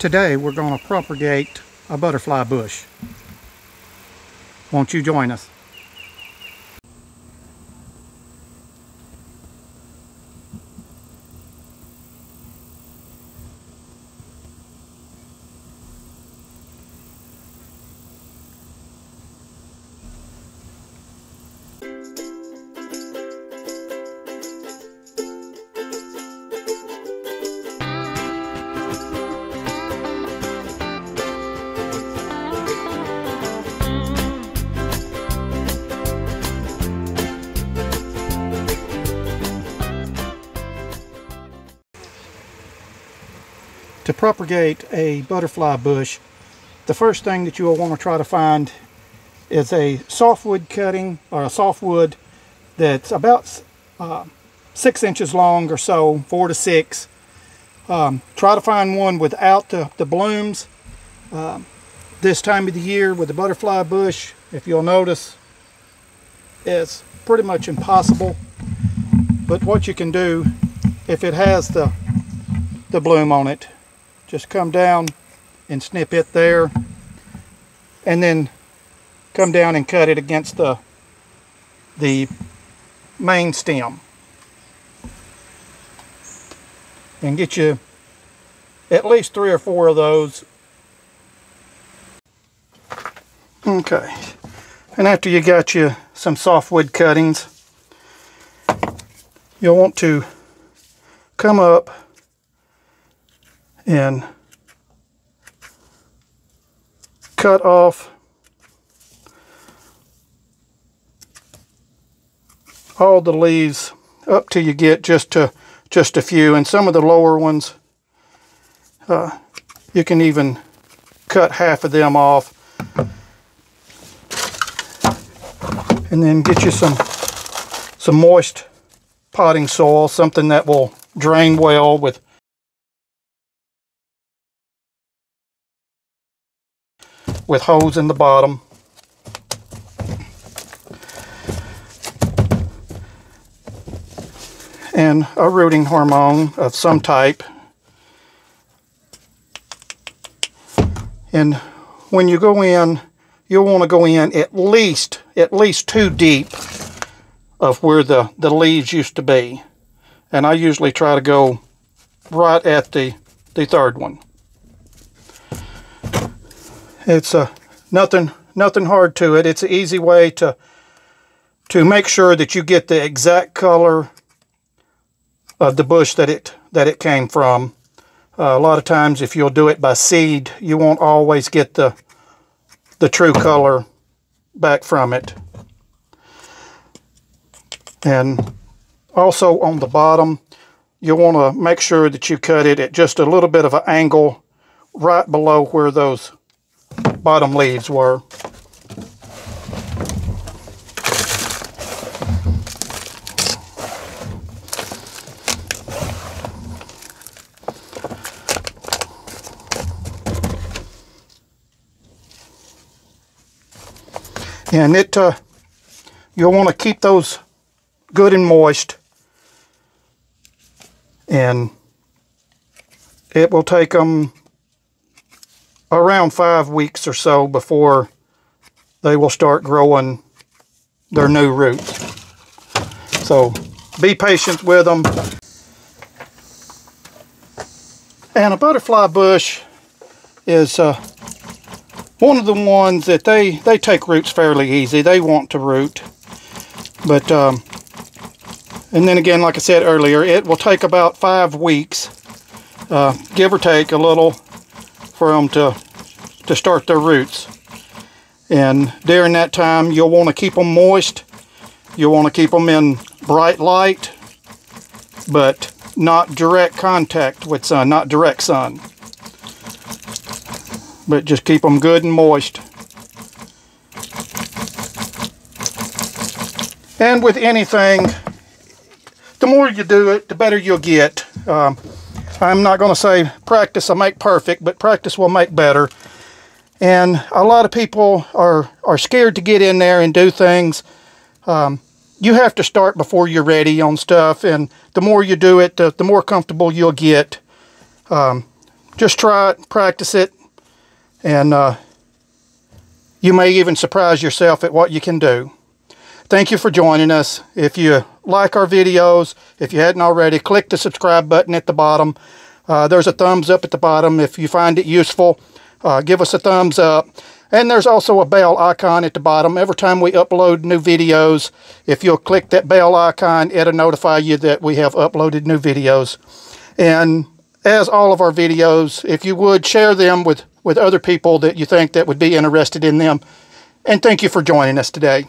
Today we're going to propagate a butterfly bush. Won't you join us? To propagate a butterfly bush, the first thing that you will want to try to find is a softwood cutting or a softwood that's about uh, six inches long or so, four to six. Um, try to find one without the, the blooms. Um, this time of the year with the butterfly bush, if you'll notice, it's pretty much impossible. But what you can do, if it has the, the bloom on it, just come down and snip it there and then come down and cut it against the the main stem. And get you at least three or four of those. Okay. And after you got you some softwood cuttings you'll want to come up and cut off all the leaves up till you get just to just a few. And some of the lower ones uh, you can even cut half of them off and then get you some some moist potting soil something that will drain well with with holes in the bottom. And a rooting hormone of some type. And when you go in, you'll want to go in at least, at least two deep of where the, the leaves used to be. And I usually try to go right at the, the third one. It's a uh, nothing nothing hard to it. It's an easy way to to make sure that you get the exact color of the bush that it that it came from. Uh, a lot of times if you'll do it by seed, you won't always get the the true color back from it. And also on the bottom, you'll want to make sure that you cut it at just a little bit of an angle right below where those bottom leaves were. And it, uh, you'll want to keep those good and moist. And it will take them around five weeks or so before they will start growing their new roots. So be patient with them. And a butterfly bush is uh, one of the ones that they, they take roots fairly easy. They want to root. But, um, and then again, like I said earlier, it will take about five weeks, uh, give or take a little, for them to, to start their roots. And during that time, you'll want to keep them moist. You'll want to keep them in bright light, but not direct contact with sun, not direct sun. But just keep them good and moist. And with anything, the more you do it, the better you'll get. Um, I'm not going to say practice will make perfect, but practice will make better. And a lot of people are, are scared to get in there and do things. Um, you have to start before you're ready on stuff. And the more you do it, the, the more comfortable you'll get. Um, just try it, practice it, and uh, you may even surprise yourself at what you can do. Thank you for joining us. If you like our videos, if you hadn't already, click the subscribe button at the bottom. Uh, there's a thumbs up at the bottom. If you find it useful, uh, give us a thumbs up. And there's also a bell icon at the bottom. Every time we upload new videos, if you'll click that bell icon, it'll notify you that we have uploaded new videos. And as all of our videos, if you would share them with, with other people that you think that would be interested in them. And thank you for joining us today.